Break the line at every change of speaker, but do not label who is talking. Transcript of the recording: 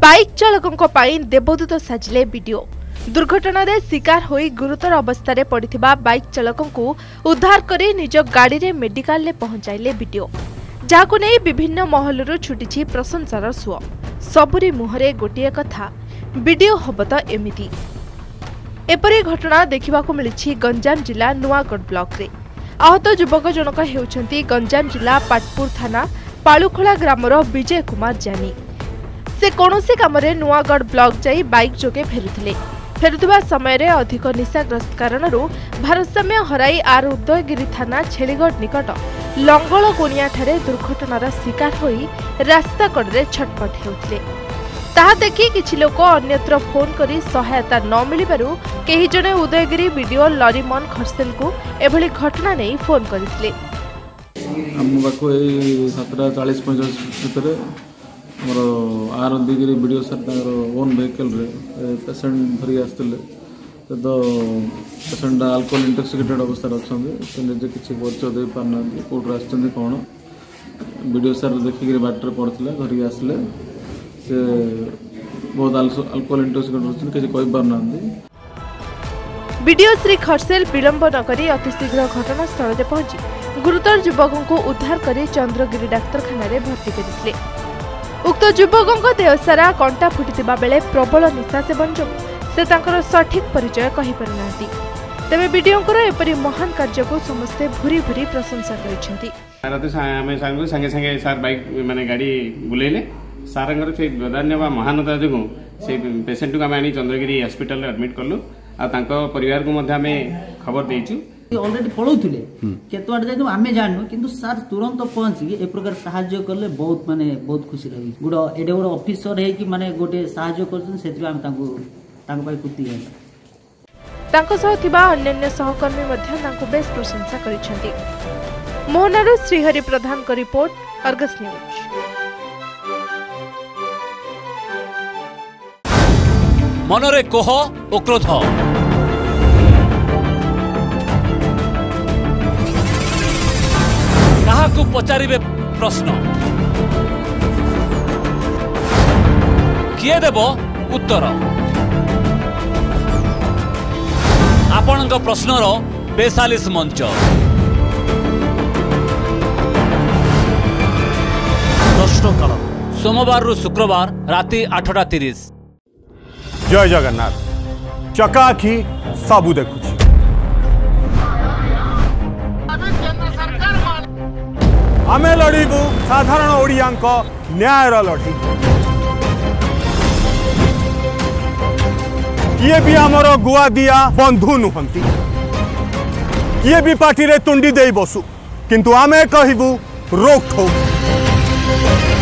bike ଚାଳକଙ୍କ ପାଇଁ ଦେବଦୂତ ସାଜିଲେ ବିଡିଓ ଦୁର୍ଘଟଣାରେ ଶିକାର ହୋଇ ଗୁରୁତର ଅବସ୍ଥାରେ ପଡ଼ିଥିବା ବାଇକ୍ ଚାଳକଙ୍କୁ ଉଦ୍ଧାର କରି ନିଜ ଗାଡ଼ିରେ ମେଡିକାଲରେ ପହଞ୍ଚାଇଲେ ବିଡିଓ ଯାହାକୁ ନେଇ ବିଭିନ୍ନ ମହଲରୁ ଛୁଟିଛି ପ୍ରଶଂସାର ସୁଅ ସବୁରି ମୁହଁରେ ଗୋଟିଏ କଥା ବିଡିଓ ହେବ ତ ଏମିତି ଏପରି ଘଟଣା ଦେଖିବାକୁ ମିଳିଛି ଗଞ୍ଜାମ ଜିଲ୍ଲା ନୂଆଗଡ଼ ବ୍ଲକରେ ଆହତ ଯୁବକ ଜଣକ ହେଉଛନ୍ତି ଗଞ୍ଜାମ ଜିଲ୍ଲା ପାଟପୁର ଥାନା ପାଳୁଖୋଳା ଗ୍ରାମର ବିଜୟ କୁମାର ଜାନି ସେ କୌଣସି କାମରେ ନୂଆଗଡ଼ ବ୍ଲକ ଯାଇ ବାଇକ୍ ଯୋଗେ ଫେରୁଥିଲେ ଫେରୁଥିବା ସମୟରେ ଅଧିକ ନିଶାଗ୍ରସ୍ତ କାରଣରୁ ଭାରସାମ୍ୟ ହରାଇ ଆର୍ ଉଦୟଗିରି ଥାନା ଛେଳିଗଡ଼ ନିକଟ ଲଙ୍ଗଳକୋଣିଆଠାରେ ଦୁର୍ଘଟଣାର ଶିକାର ହୋଇ ରାସ୍ତା କଡ଼ରେ ଛଟପଟ ହେଉଥିଲେ ତାହା ଦେଖି କିଛି ଲୋକ ଅନ୍ୟତ୍ର ଫୋନ୍ କରି ସହାୟତା ନ ମିଳିବାରୁ କେହି ଜଣେ ଉଦୟଗିରି ବିଡିଓ ଲରିମନ୍ ଖର୍ସେଲ୍ଙ୍କୁ ଏଭଳି ଘଟଣା ନେଇ ଫୋନ୍ କରିଥିଲେ
मोर आर दीगरी विडियो सर तर ओन वेहकल पेसेंट धरिक आसते तो, पेसेंट आलकोहल इंटक्सिकेटेड अवस्था अच्छा से निजे किसी परिचय दे पार ना कौटर आँ सर देखिक बाटर पड़ा घर की आसे से बहुत आलकोहल इंटक्सिकेटेड अच्छे किसी कही पार
ना श्री खर्सेल विलंब नक अतिशीघ्र घटनास्थल पहुंची गुरुतर युवक को उद्धार कर चंद्रगिरी डाक्तखाना भर्ती करते ଉକ୍ତ ଯୁବକଙ୍କ ଦେହସାରା କଣ୍ଟା ଫୁଟିଥିବା ବେଳେ ପ୍ରବଳ ନିଶା ସେବନ ଯୋଗୁଁ ସେ ତାଙ୍କର ସଠିକ୍ ପରିଚୟ କହିପାରୁନାହାନ୍ତି ତେବେ ବିଡିଓଙ୍କର ଏପରି ମହାନ କାର୍ଯ୍ୟକୁ ସମସ୍ତେ ଭୁରି ଭୁରି ପ୍ରଶଂସା କରିଛନ୍ତି
ଆମେ ସାଙ୍ଗେ ସାଙ୍ଗେ ସାର୍ ବାଇକ୍ ମାନେ ଗାଡ଼ି ବୁଲେଇଲେ ସାର୍ଙ୍କର ସେ ବଦାନ୍ୟ ବା ମହାନତା ଯୋଗୁଁ ସେ ପେସେଣ୍ଟକୁ ଆମେ ଆଣି ଚନ୍ଦ୍ରଗିରି ହସ୍ପିଟାଲରେ ଆଡମିଟ୍ କଲୁ ଆଉ ତାଙ୍କ ପରିବାରକୁ ମଧ୍ୟ ଆମେ ଖବର ଦେଇଛୁ
ଅଲରେଡି ପଳଉଥିଲେ କେତେବାଟ ଯାଇଥିଲୁ ଆମେ ଜାଣିନୁ କିନ୍ତୁ ସାର୍ ତୁରନ୍ତ ପହଞ୍ଚିକି ଏ ପ୍ରକାର ସାହାଯ୍ୟ କଲେ ବହୁତ ମାନେ ବହୁତ ଖୁସି ଲାଗୁଛି ଗୋଟେ ଏଡ଼େ ଗୋଟେ ଅଫିସର ହେଇକି ମାନେ ଗୋଟେ ସାହାଯ୍ୟ କରୁଛନ୍ତି ସେଥିପାଇଁ ଆମେ ତାଙ୍କୁ ତାଙ୍କ ପାଇଁ କୃତି ହେଲା
ତାଙ୍କ ସହ ଥିବା ଅନ୍ୟାନ୍ୟ ସହକର୍ମୀ ମଧ୍ୟ ତାଙ୍କୁ ବେଶ୍ ପ୍ରଶଂସା କରିଛନ୍ତି ମୋହନାରୁ ଶ୍ରୀହରି ପ୍ରଧାନଙ୍କ ରିପୋର୍ଟ ଅର୍ଗସ୍ ନ୍ୟୁଜ୍
ମନରେ କୋହ ଓ କ୍ରୋଧ ପଚାରିବେ ପ୍ରଶ୍ନ କିଏ ଦେବ ଉତ୍ତର ଆପଣଙ୍କ ପ୍ରଶ୍ନର ବେସାଲିସ ମଞ୍ଚ ପ୍ରଶ୍ନକାଳ ସୋମବାରରୁ ଶୁକ୍ରବାର ରାତି ଆଠଟା ତିରିଶ
ଜୟ ଜଗନ୍ନାଥ ଚକାଆଖି ସବୁ ଦେଖୁଛି ଆମେ ଲଢ଼ିବୁ ସାଧାରଣ ଓଡ଼ିଆଙ୍କ ନ୍ୟାୟର ଲଢ଼େଇ କିଏ ବି ଆମର ଗୁଆଦିଆ ବନ୍ଧୁ ନୁହନ୍ତି କିଏ ବି ପାଟିରେ ତୁଣ୍ଡି ଦେଇ ବସୁ କିନ୍ତୁ ଆମେ କହିବୁ ରୋକ୍ ଠୋକ୍